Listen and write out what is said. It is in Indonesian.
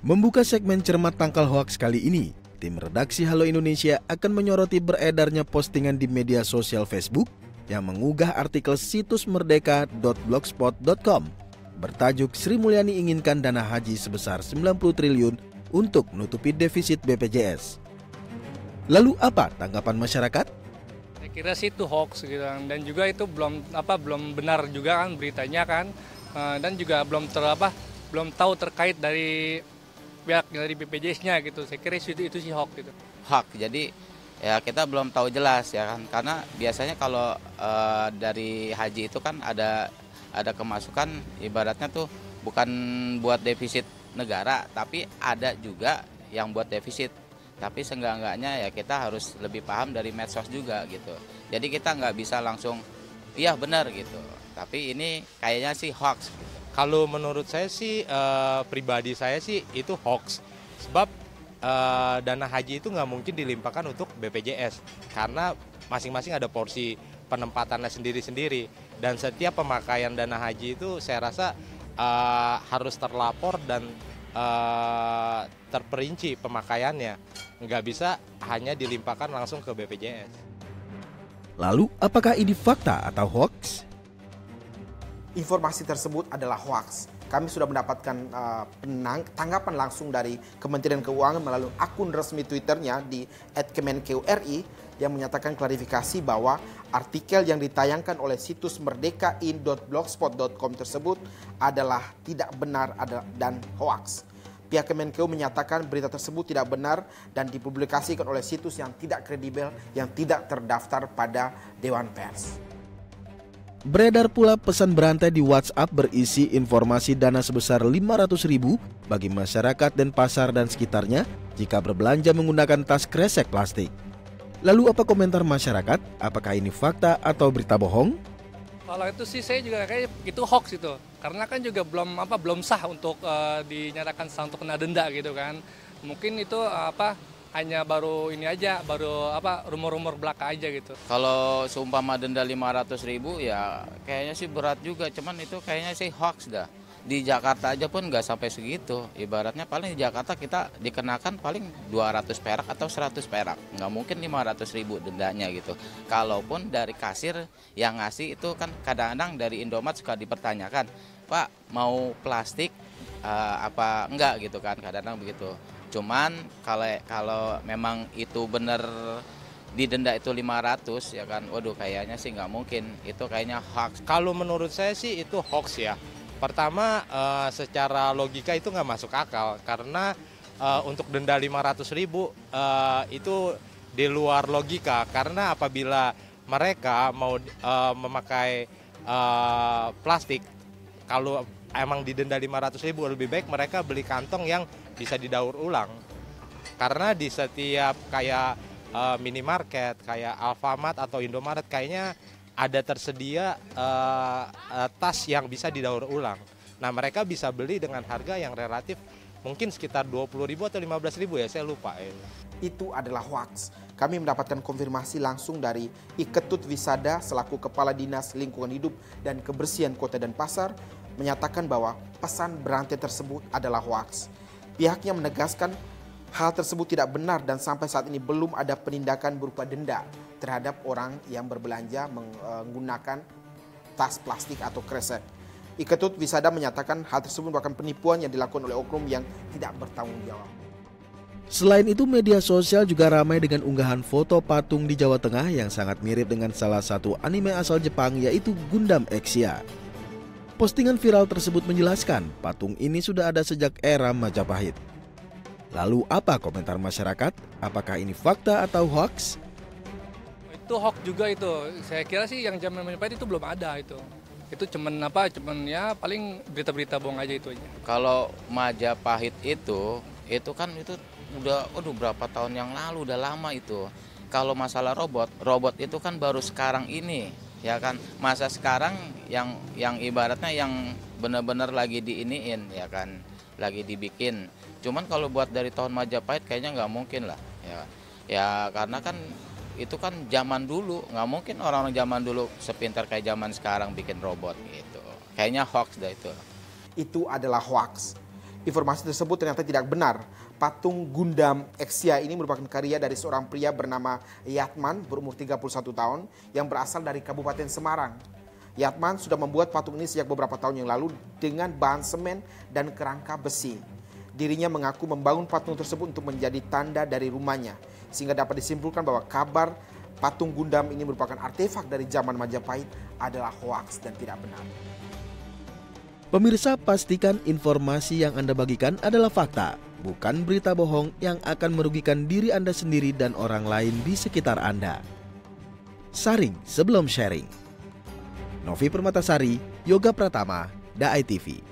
Membuka segmen cermat tangkal hoaks kali ini, tim redaksi Halo Indonesia akan menyoroti beredarnya postingan di media sosial Facebook yang mengugah artikel situs merdeka.blogspot.com bertajuk Sri Mulyani inginkan dana haji sebesar 90 triliun untuk menutupi defisit BPJS. Lalu apa tanggapan masyarakat? Saya kira sih itu hoax gitu dan juga itu belum apa belum benar juga kan beritanya kan Eh, dan juga belum ter apa belum tahu terkait dari pihak dari BPJS-nya gitu. Saya kira itu itu sih hoax gitu. hak. Jadi ya kita belum tahu jelas ya kan karena biasanya kalau eh, dari haji itu kan ada ada kemasukan ibaratnya tuh bukan buat defisit negara tapi ada juga yang buat defisit tapi seenggak-enggaknya ya kita harus lebih paham dari medsos juga gitu jadi kita nggak bisa langsung iya benar gitu tapi ini kayaknya sih hoax gitu. Kalau menurut saya sih eh, pribadi saya sih itu hoax. Sebab eh, dana haji itu nggak mungkin dilimpahkan untuk BPJS karena masing-masing ada porsi penempatannya sendiri-sendiri dan setiap pemakaian dana haji itu saya rasa eh, harus terlapor dan eh, terperinci pemakaiannya. Nggak bisa hanya dilimpahkan langsung ke BPJS. Lalu apakah ini fakta atau hoax? Informasi tersebut adalah hoax. Kami sudah mendapatkan uh, penang, tanggapan langsung dari Kementerian Keuangan melalui akun resmi Twitternya di @kemenkeu.ri yang menyatakan klarifikasi bahwa artikel yang ditayangkan oleh situs merdekain.blogspot.com tersebut adalah tidak benar dan hoax. Pihak Kemenkeu menyatakan berita tersebut tidak benar dan dipublikasikan oleh situs yang tidak kredibel yang tidak terdaftar pada Dewan Pers. Beredar pula pesan berantai di WhatsApp berisi informasi dana sebesar 500 ribu bagi masyarakat dan pasar dan sekitarnya jika berbelanja menggunakan tas kresek plastik. Lalu apa komentar masyarakat? Apakah ini fakta atau berita bohong? Kalau itu sih saya juga kayak itu hoax itu. Karena kan juga belum apa belum sah untuk uh, dinyatakan untuk kena denda gitu kan. Mungkin itu uh, apa hanya baru ini aja, baru apa rumor-rumor belaka aja gitu. Kalau seumpama denda 500 ribu ya kayaknya sih berat juga, cuman itu kayaknya sih hoax dah. Di Jakarta aja pun nggak sampai segitu. Ibaratnya paling di Jakarta kita dikenakan paling 200 perak atau 100 perak. Nggak mungkin 500 ribu dendanya gitu. Kalaupun dari kasir yang ngasih itu kan kadang-kadang dari Indomaret suka dipertanyakan, Pak mau plastik uh, apa enggak gitu kan kadang-kadang begitu Cuman kalau kalau memang itu benar didenda itu 500 ya kan, waduh kayaknya sih nggak mungkin. Itu kayaknya hoax. Kalau menurut saya sih itu hoax ya. Pertama uh, secara logika itu nggak masuk akal karena uh, untuk denda 500 ribu uh, itu di luar logika karena apabila mereka mau uh, memakai uh, plastik kalau emang didenda 500 ribu lebih baik mereka beli kantong yang bisa didaur ulang karena di setiap kayak uh, minimarket kayak Alfamart atau Indomaret kayaknya ada tersedia uh, uh, tas yang bisa didaur ulang. Nah mereka bisa beli dengan harga yang relatif mungkin sekitar 20 ribu atau 15 ribu ya saya lupa. Ya. Itu adalah hoax. Kami mendapatkan konfirmasi langsung dari Iketut Wisada selaku Kepala Dinas Lingkungan Hidup dan Kebersihan Kota dan Pasar menyatakan bahwa pesan berantai tersebut adalah hoax. Pihaknya menegaskan hal tersebut tidak benar dan sampai saat ini belum ada penindakan berupa denda terhadap orang yang berbelanja menggunakan tas plastik atau kresek. Iketut Wisada menyatakan hal tersebut merupakan penipuan yang dilakukan oleh oknum yang tidak bertanggung jawab. Selain itu, media sosial juga ramai dengan unggahan foto patung di Jawa Tengah yang sangat mirip dengan salah satu anime asal Jepang yaitu Gundam Exia. Postingan viral tersebut menjelaskan patung ini sudah ada sejak era Majapahit. Lalu apa komentar masyarakat? Apakah ini fakta atau hoax? Itu hoax juga itu. Saya kira sih yang zaman Majapahit itu belum ada itu. Itu cuman apa? Cuman ya paling berita-berita bohong aja itu aja. Kalau Majapahit itu, itu kan itu udah aduh berapa tahun yang lalu udah lama itu. Kalau masalah robot, robot itu kan baru sekarang ini ya kan masa sekarang yang yang ibaratnya yang benar-benar lagi diiniin ya kan lagi dibikin. Cuman kalau buat dari tahun Majapahit kayaknya nggak mungkin lah ya. Ya karena kan itu kan zaman dulu nggak mungkin orang-orang zaman dulu sepintar kayak zaman sekarang bikin robot gitu. Kayaknya hoax dah itu. Itu adalah hoax Informasi tersebut ternyata tidak benar. Patung Gundam Exia ini merupakan karya dari seorang pria bernama Yatman berumur 31 tahun yang berasal dari Kabupaten Semarang. Yatman sudah membuat patung ini sejak beberapa tahun yang lalu dengan bahan semen dan kerangka besi. Dirinya mengaku membangun patung tersebut untuk menjadi tanda dari rumahnya, sehingga dapat disimpulkan bahwa kabar patung Gundam ini merupakan artefak dari zaman Majapahit adalah hoaks dan tidak benar. Pemirsa pastikan informasi yang Anda bagikan adalah fakta, bukan berita bohong yang akan merugikan diri Anda sendiri dan orang lain di sekitar Anda. Saring sebelum sharing. Novi Permatasari, Yoga Pratama, Dai TV.